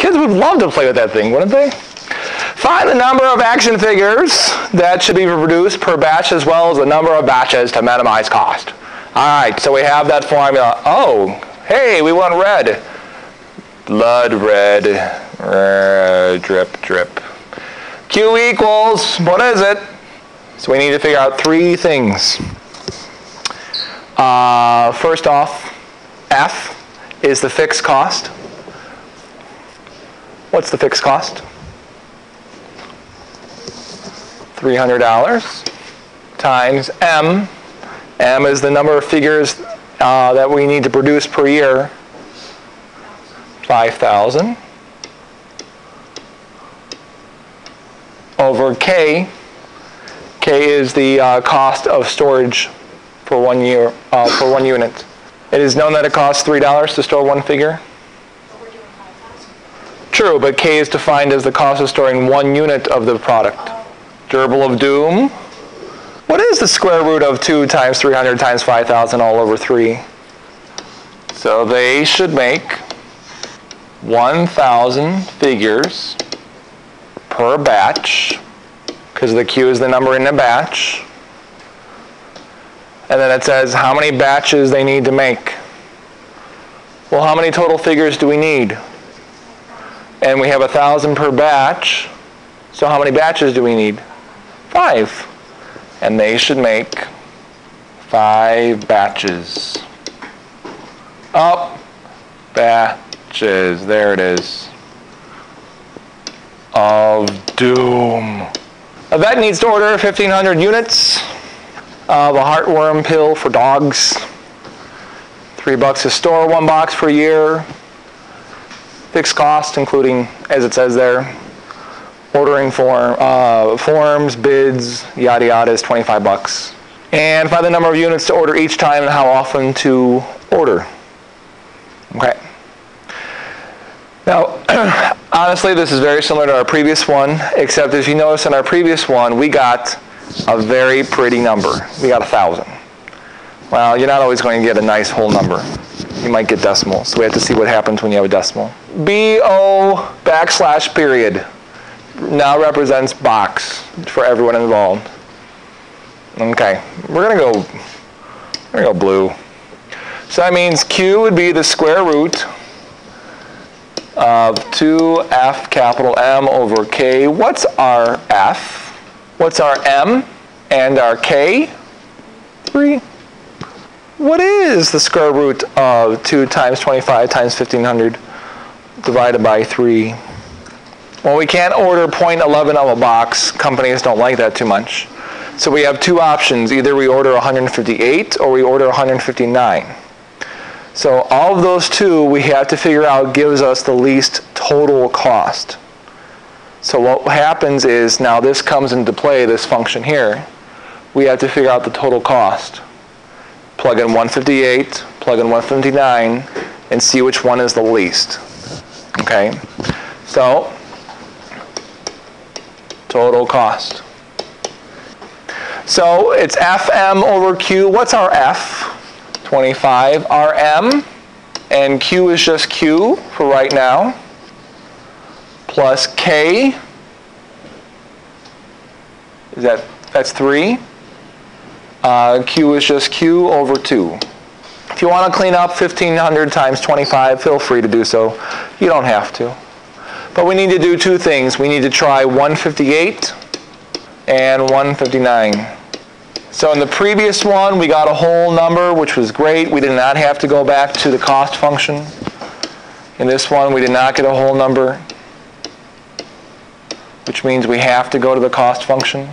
Kids would love to play with that thing, wouldn't they? Find the number of action figures that should be produced per batch as well as the number of batches to minimize cost. All right, so we have that formula. Oh, hey, we want red. Blood red, red drip, drip. Q equals, what is it? So we need to figure out three things. Uh, first off, F is the fixed cost. What's the fixed cost? $300 times M. M is the number of figures uh, that we need to produce per year. 5,000 over K. K is the uh, cost of storage for one year uh, for one unit. It is known that it costs three dollars to store one figure. True, but K is defined as the cost of storing one unit of the product. Gerbil of doom. What is the square root of 2 times 300 times 5,000 all over 3? So they should make 1,000 figures per batch, because the Q is the number in the batch. And then it says how many batches they need to make. Well, how many total figures do we need? And we have a 1,000 per batch, so how many batches do we need? Five. And they should make five batches. Up, batches, there it is. Of doom. A vet needs to order 1,500 units of a heartworm pill for dogs. Three bucks a store, one box per year. Fixed cost, including, as it says there, ordering form, uh, forms, bids, yada yada is 25 bucks. And find the number of units to order each time and how often to order. Okay. Now, honestly, this is very similar to our previous one, except as you notice in our previous one, we got a very pretty number. We got a thousand. Well, you're not always going to get a nice whole number. You might get decimals. So we have to see what happens when you have a decimal. BO backslash period now represents box for everyone involved. Okay, we're gonna go, we're gonna go blue. So that means Q would be the square root of 2F capital M over K. What's our F? What's our M and our K? 3. What is the square root of 2 times 25 times 1500 divided by 3? Well, we can't order 0.11 of a box. Companies don't like that too much. So we have two options. Either we order 158 or we order 159. So all of those two we have to figure out gives us the least total cost. So what happens is now this comes into play, this function here. We have to figure out the total cost. Plug in 158, plug in 159, and see which one is the least. Okay? So total cost. So it's Fm over Q. What's our F? 25 Rm. And Q is just Q for right now. Plus K. Is that, that's 3. Uh, Q is just Q over 2. If you want to clean up 1500 times 25, feel free to do so. You don't have to. But we need to do two things. We need to try 158 and 159. So in the previous one, we got a whole number, which was great. We did not have to go back to the cost function. In this one, we did not get a whole number, which means we have to go to the cost function.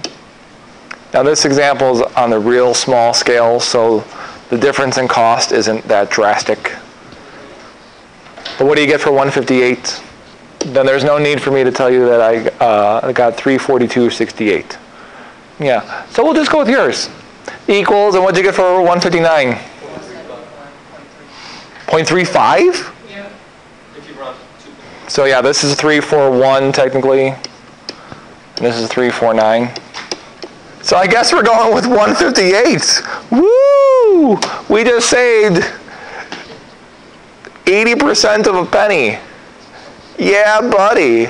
Now this example is on the real small scale, so the difference in cost isn't that drastic. But what do you get for 158? then there's no need for me to tell you that I uh, got 342.68. Yeah, so we'll just go with yours. Equals, and what'd you get for 159? 0.35? Yeah. So yeah, this is 341 technically. And this is 349. So I guess we're going with 158. Woo! We just saved 80% of a penny. Yeah, buddy.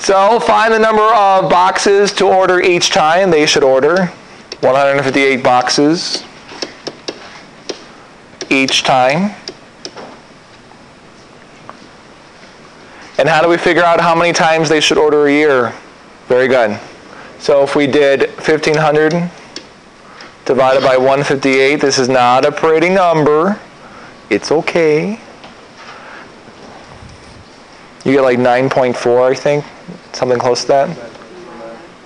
So find the number of boxes to order each time they should order. 158 boxes each time. And how do we figure out how many times they should order a year? Very good. So if we did 1500 divided by 158, this is not a pretty number. It's okay. You get like 9.4, I think, something close to that.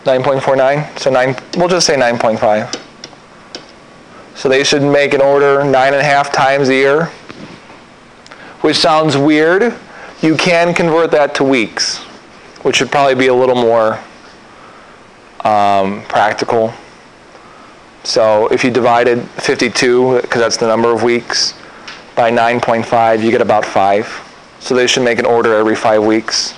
9.49. So nine. We'll just say 9.5. So they should make an order nine and a half times a year, which sounds weird. You can convert that to weeks, which would probably be a little more um, practical. So if you divided 52, because that's the number of weeks, by 9.5, you get about five. So they should make an order every five weeks.